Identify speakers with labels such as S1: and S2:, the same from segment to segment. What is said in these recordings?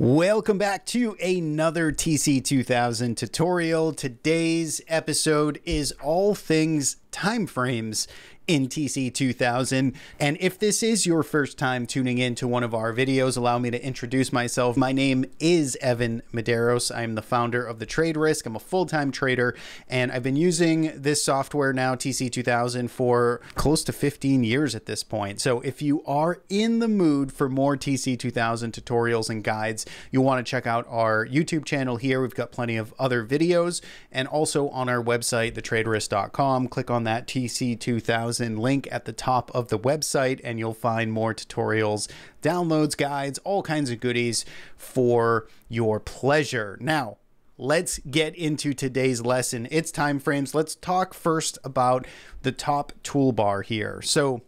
S1: Welcome back to another TC2000 tutorial. Today's episode is all things time frames in TC2000. And if this is your first time tuning in to one of our videos, allow me to introduce myself. My name is Evan Medeiros. I'm the founder of the Trade Risk. I'm a full-time trader, and I've been using this software now, TC2000, for close to 15 years at this point. So if you are in the mood for more TC2000 tutorials and guides, you'll want to check out our YouTube channel here. We've got plenty of other videos, and also on our website, thetraderisk.com. Click on that TC2000 link at the top of the website, and you'll find more tutorials, downloads, guides, all kinds of goodies for your pleasure. Now, let's get into today's lesson. It's time frames. Let's talk first about the top toolbar here. So,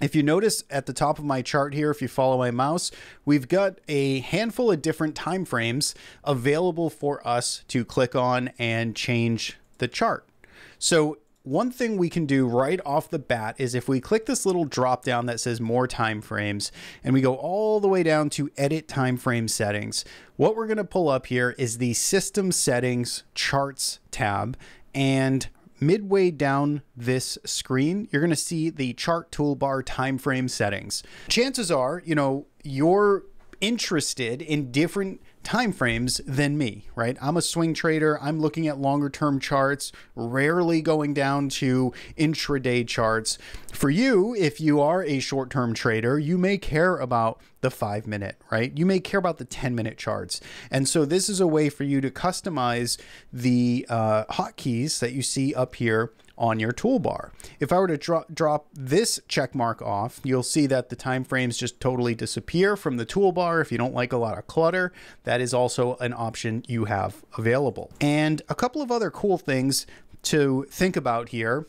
S1: if you notice at the top of my chart here, if you follow my mouse, we've got a handful of different time frames available for us to click on and change the chart. So one thing we can do right off the bat is if we click this little drop down that says more time frames and we go all the way down to edit time frame settings, what we're going to pull up here is the system settings charts tab and midway down this screen, you're going to see the chart toolbar time frame settings. Chances are, you know, you're interested in different time frames than me, right? I'm a swing trader. I'm looking at longer term charts, rarely going down to intraday charts. For you, if you are a short term trader, you may care about the five minute, right? You may care about the 10 minute charts. And so this is a way for you to customize the uh, hotkeys that you see up here on your toolbar. If I were to dro drop this check mark off, you'll see that the time frames just totally disappear from the toolbar. If you don't like a lot of clutter, that is also an option you have available. And a couple of other cool things to think about here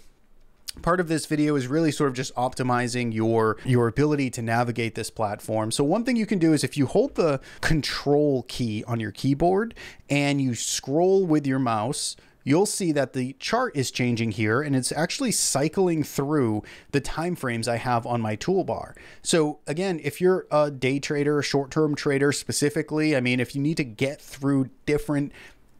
S1: part of this video is really sort of just optimizing your your ability to navigate this platform. So one thing you can do is if you hold the control key on your keyboard and you scroll with your mouse you'll see that the chart is changing here and it's actually cycling through the time frames I have on my toolbar. So again, if you're a day trader, a short-term trader specifically, I mean, if you need to get through different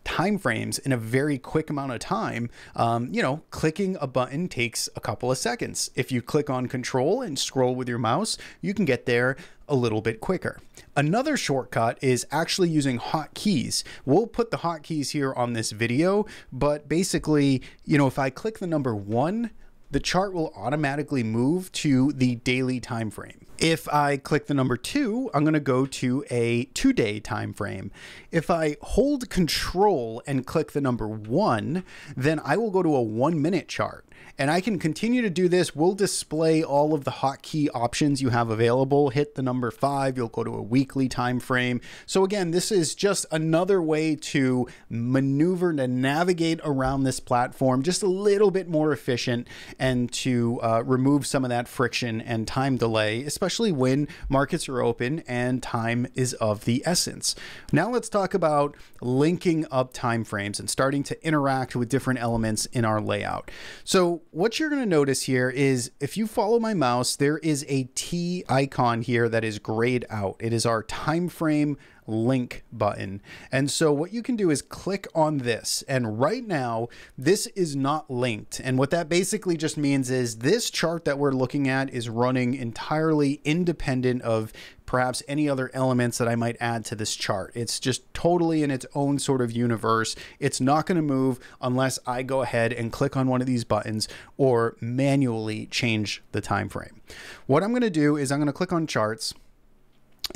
S1: time frames in a very quick amount of time, um, you know, clicking a button takes a couple of seconds. If you click on control and scroll with your mouse, you can get there a little bit quicker. Another shortcut is actually using hotkeys. We'll put the hotkeys here on this video, but basically, you know, if I click the number one, the chart will automatically move to the daily time frame. If I click the number two, I'm going to go to a two day time frame. If I hold control and click the number one, then I will go to a one minute chart and I can continue to do this. We'll display all of the hotkey options you have available. Hit the number five, you'll go to a weekly time frame. So again, this is just another way to maneuver to navigate around this platform just a little bit more efficient and to uh, remove some of that friction and time delay, especially when markets are open and time is of the essence. Now let's talk about linking up timeframes and starting to interact with different elements in our layout. So what you're going to notice here is if you follow my mouse, there is a T icon here that is grayed out. It is our time frame link button. And so what you can do is click on this. And right now, this is not linked. And what that basically just means is this chart that we're looking at is running entirely independent of perhaps any other elements that I might add to this chart. It's just totally in its own sort of universe. It's not going to move unless I go ahead and click on one of these buttons or manually change the time frame. What I'm going to do is I'm going to click on charts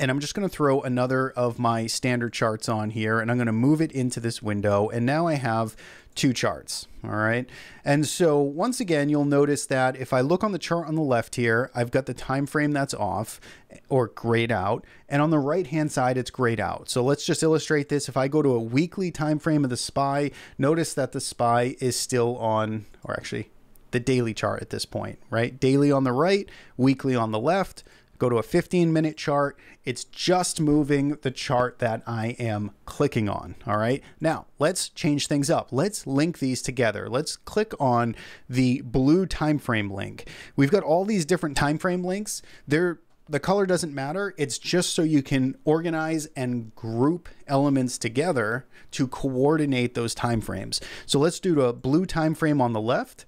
S1: and I'm just going to throw another of my standard charts on here and I'm going to move it into this window. And now I have two charts. All right. And so once again, you'll notice that if I look on the chart on the left here, I've got the time frame that's off or grayed out. And on the right hand side, it's grayed out. So let's just illustrate this. If I go to a weekly time frame of the SPY, notice that the SPY is still on, or actually the daily chart at this point, right? Daily on the right, weekly on the left go to a 15 minute chart. It's just moving the chart that I am clicking on. All right. Now let's change things up. Let's link these together. Let's click on the blue time frame link. We've got all these different time frame links. They're the color doesn't matter. It's just so you can organize and group elements together to coordinate those time frames. So let's do a blue time frame on the left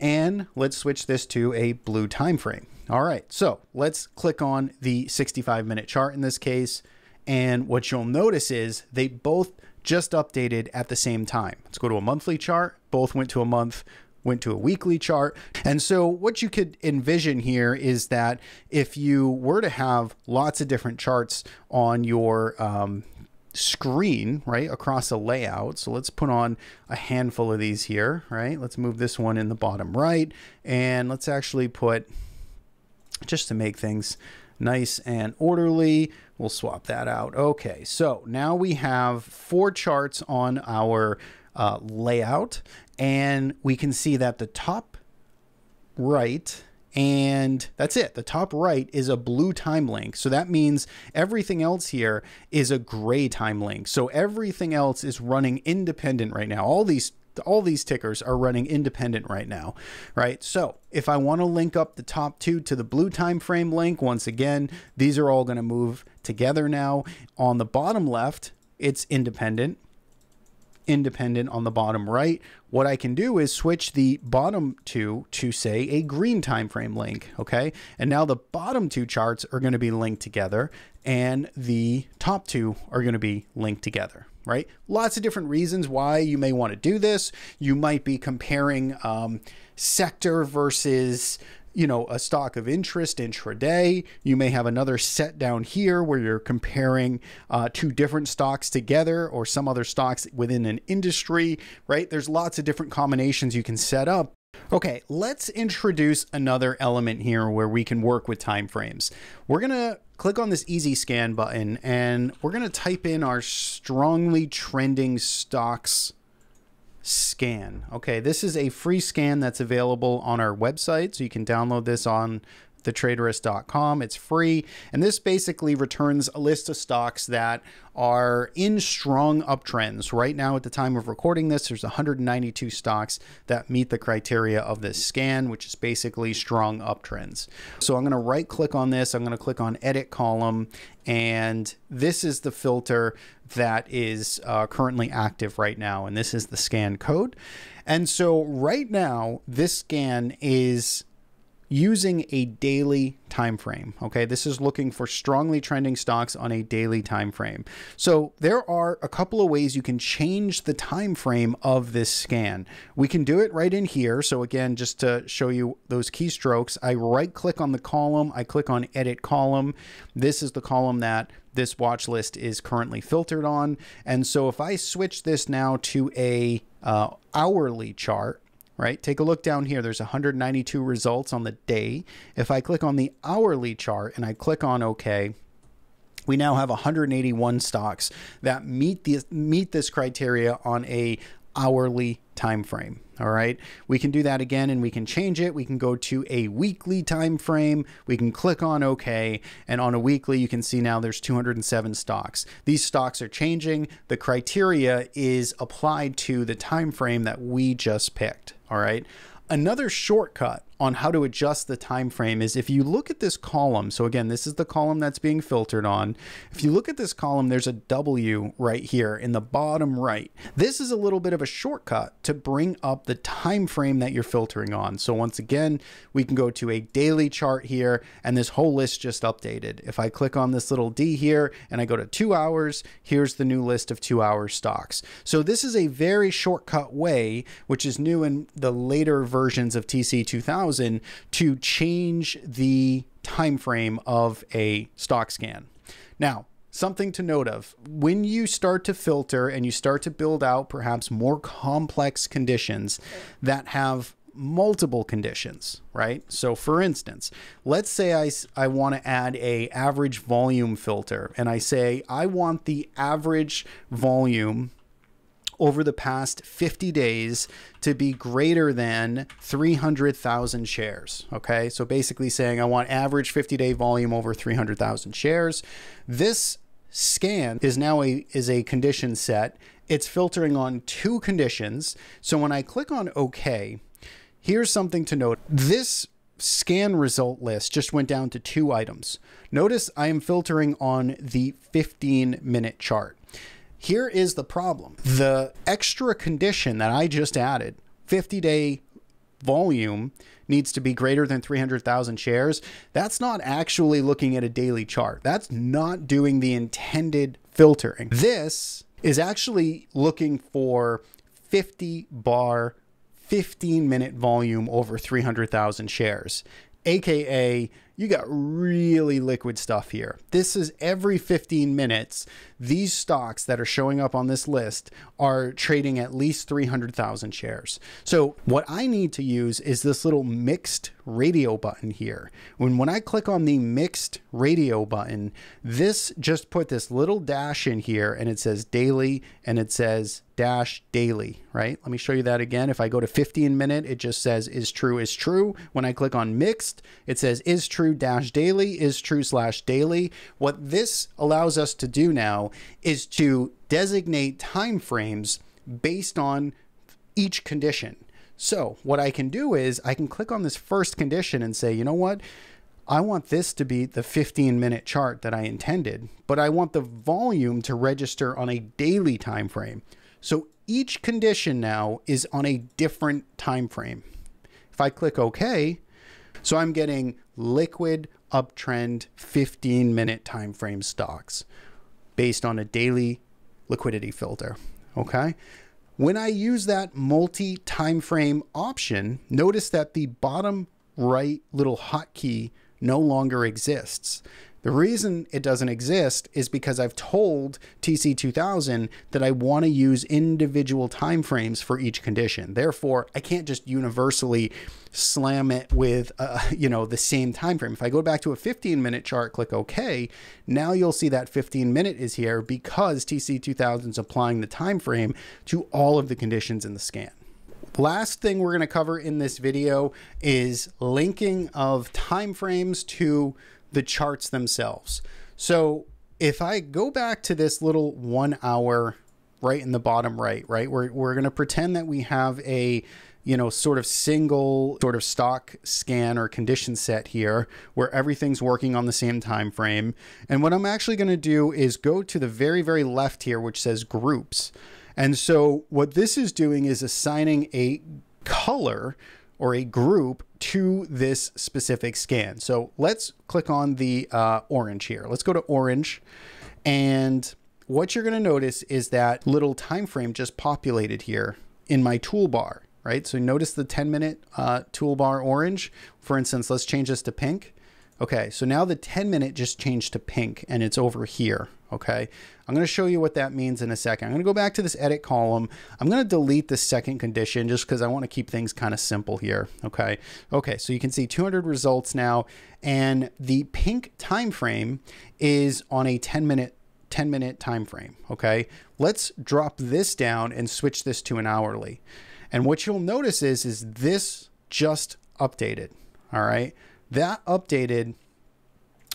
S1: and let's switch this to a blue time frame. All right, so let's click on the 65 minute chart in this case. And what you'll notice is they both just updated at the same time. Let's go to a monthly chart. Both went to a month, went to a weekly chart. And so what you could envision here is that if you were to have lots of different charts on your um, screen, right, across a layout. So let's put on a handful of these here, right? Let's move this one in the bottom right. And let's actually put, just to make things nice and orderly, we'll swap that out. Okay, so now we have four charts on our uh, layout, and we can see that the top right and that's it. The top right is a blue time link. So that means everything else here is a gray time link. So everything else is running independent right now. All these all these tickers are running independent right now, right? So if I want to link up the top two to the blue time frame link, once again, these are all going to move together now. On the bottom left, it's independent independent on the bottom right. What I can do is switch the bottom two to say a green time frame link, okay? And now the bottom two charts are going to be linked together and the top two are going to be linked together, right? Lots of different reasons why you may want to do this. You might be comparing um, sector versus you know, a stock of interest intraday. You may have another set down here where you're comparing uh, two different stocks together or some other stocks within an industry, right? There's lots of different combinations you can set up. Okay, let's introduce another element here where we can work with time frames. We're going to click on this easy scan button and we're going to type in our strongly trending stocks scan. Okay, this is a free scan that's available on our website, so you can download this on thetraderisk.com. It's free. And this basically returns a list of stocks that are in strong uptrends. Right now, at the time of recording this, there's 192 stocks that meet the criteria of this scan, which is basically strong uptrends. So I'm going to right click on this. I'm going to click on edit column. And this is the filter that is uh, currently active right now. And this is the scan code. And so right now, this scan is using a daily time frame. Okay, this is looking for strongly trending stocks on a daily time frame. So there are a couple of ways you can change the time frame of this scan. We can do it right in here. So again, just to show you those keystrokes, I right click on the column, I click on edit column. This is the column that this watch list is currently filtered on. And so if I switch this now to a uh, hourly chart, right? Take a look down here. There's 192 results on the day. If I click on the hourly chart and I click on OK, we now have 181 stocks that meet this meet this criteria on a hourly time frame all right? We can do that again and we can change it. We can go to a weekly time frame we can click on ok. And on a weekly you can see now there's 207 stocks. These stocks are changing. The criteria is applied to the time frame that we just picked all right? Another shortcut on how to adjust the time frame is if you look at this column so again this is the column that's being filtered on. If you look at this column there's a W right here in the bottom right. This is a little bit of a shortcut to bring up the time frame that you're filtering on. So once again we can go to a daily chart here and this whole list just updated. If I click on this little D here and I go to two hours here's the new list of two hour stocks. So this is a very shortcut way which is new in the later versions of TC 2000 to change the time frame of a stock scan. Now, something to note of when you start to filter and you start to build out perhaps more complex conditions that have multiple conditions right so for instance let's say i, I want to add a average volume filter and i say i want the average volume over the past 50 days to be greater than 300,000 shares. Okay, so basically saying I want average 50 day volume over 300,000 shares. This scan is now a is a condition set. It's filtering on two conditions. So when I click on OK, here's something to note. This scan result list just went down to two items. Notice I am filtering on the 15 minute chart. Here is the problem. The extra condition that I just added, 50 day volume needs to be greater than 300,000 shares. That's not actually looking at a daily chart. That's not doing the intended filtering. This is actually looking for 50 bar 15 minute volume over 300,000 shares, aka you got really liquid stuff here. This is every 15 minutes. These stocks that are showing up on this list are trading at least 300,000 shares. So, what I need to use is this little mixed radio button here. When when I click on the mixed radio button, this just put this little dash in here and it says daily and it says dash daily, right? Let me show you that again. If I go to 15 minute, it just says is true is true. When I click on mixed, it says is true dash daily is true slash daily. What this allows us to do now is to designate time frames based on each condition. So what I can do is I can click on this first condition and say, you know what? I want this to be the 15 minute chart that I intended, but I want the volume to register on a daily time frame. So each condition now is on a different time frame. If I click OK, so I'm getting liquid uptrend 15 minute time frame stocks based on a daily liquidity filter. Okay. When I use that multi time frame option, notice that the bottom right little hotkey no longer exists. The reason it doesn't exist is because I've told TC2000 that I want to use individual timeframes for each condition. Therefore, I can't just universally slam it with uh, you know the same time frame. If I go back to a 15 minute chart, click OK, now you'll see that 15 minute is here because TC2000 is applying the time frame to all of the conditions in the scan. Last thing we're going to cover in this video is linking of timeframes to the charts themselves. So if I go back to this little one hour right in the bottom right, right, we're, we're going to pretend that we have a, you know, sort of single sort of stock scan or condition set here where everything's working on the same time frame. And what I'm actually going to do is go to the very, very left here, which says groups. And so what this is doing is assigning a color or a group to this specific scan. So let's click on the uh, orange here. Let's go to orange. And what you're going to notice is that little time frame just populated here in my toolbar, right? So notice the 10 minute uh, toolbar orange. For instance, let's change this to pink. Okay, so now the 10 minute just changed to pink and it's over here. Okay, I'm to show you what that means in a second. I'm going to go back to this edit column. I'm going to delete the second condition just because I want to keep things kind of simple here. Okay, okay, so you can see 200 results now, and the pink time frame is on a 10 minute 10 minute time frame. Okay, let's drop this down and switch this to an hourly. And what you'll notice is is this just updated. All right that updated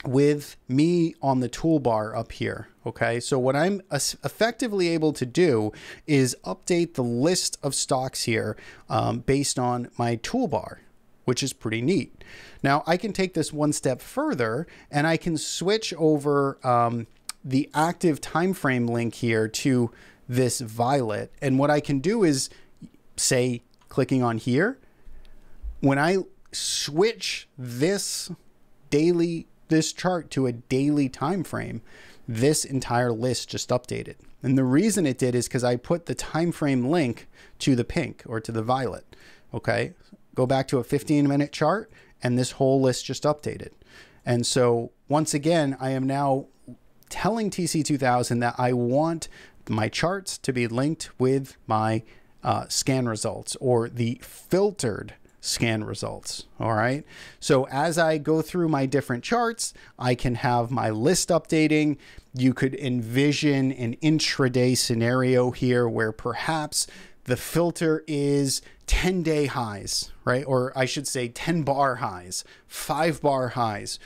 S1: with me on the toolbar up here. Okay, so what I'm effectively able to do is update the list of stocks here um, based on my toolbar, which is pretty neat. Now I can take this one step further and I can switch over um, the active time frame link here to this violet. And what I can do is say clicking on here, when I switch this daily this chart to a daily time frame, this entire list just updated. And the reason it did is because I put the time frame link to the pink or to the violet. Okay, go back to a 15 minute chart, and this whole list just updated. And so once again, I am now telling TC2000 that I want my charts to be linked with my uh, scan results or the filtered scan results. All right. So as I go through my different charts, I can have my list updating. You could envision an intraday scenario here where perhaps the filter is 10 day highs, right? Or I should say 10 bar highs, five bar highs,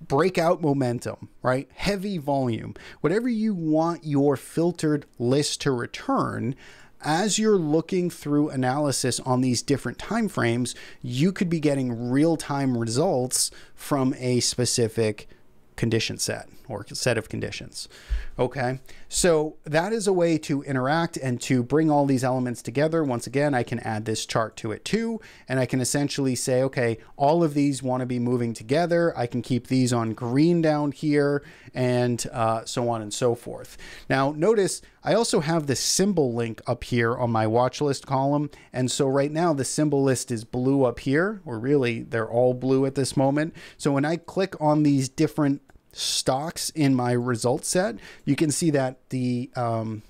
S1: breakout momentum, right? Heavy volume, whatever you want your filtered list to return as you're looking through analysis on these different time frames, you could be getting real-time results from a specific condition set or set of conditions. Okay, so that is a way to interact and to bring all these elements together. Once again, I can add this chart to it too, and I can essentially say, okay, all of these want to be moving together. I can keep these on green down here and uh, so on and so forth. Now, notice I also have the symbol link up here on my watch list column. And so right now the symbol list is blue up here, or really they're all blue at this moment. So when I click on these different stocks in my result set, you can see that the um,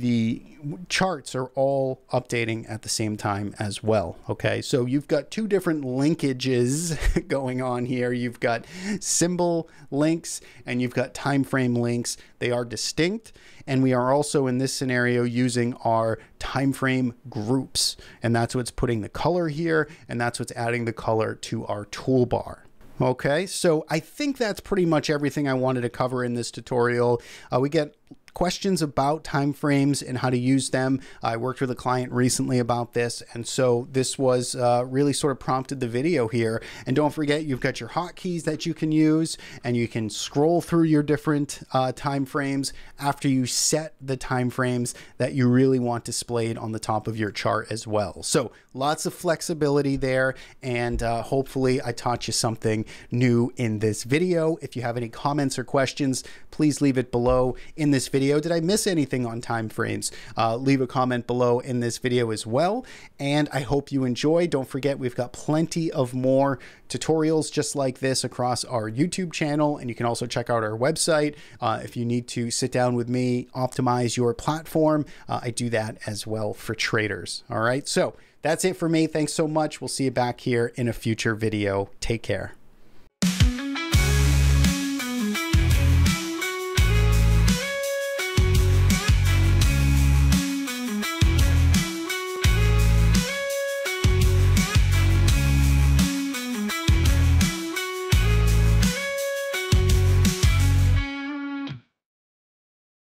S1: the charts are all updating at the same time as well. Okay, so you've got two different linkages going on here. You've got symbol links and you've got time frame links. They are distinct, and we are also in this scenario using our time frame groups, and that's what's putting the color here, and that's what's adding the color to our toolbar. Okay, so I think that's pretty much everything I wanted to cover in this tutorial. Uh, we get questions about timeframes and how to use them. I worked with a client recently about this, and so this was uh, really sort of prompted the video here. And don't forget, you've got your hotkeys that you can use, and you can scroll through your different uh, timeframes after you set the timeframes that you really want displayed on the top of your chart as well. So lots of flexibility there, and uh, hopefully I taught you something new in this video. If you have any comments or questions, please leave it below in this video video. Did I miss anything on time frames? Uh, leave a comment below in this video as well. And I hope you enjoy. Don't forget, we've got plenty of more tutorials just like this across our YouTube channel. And you can also check out our website uh, if you need to sit down with me, optimize your platform. Uh, I do that as well for traders. All right. So that's it for me. Thanks so much. We'll see you back here in a future video. Take care.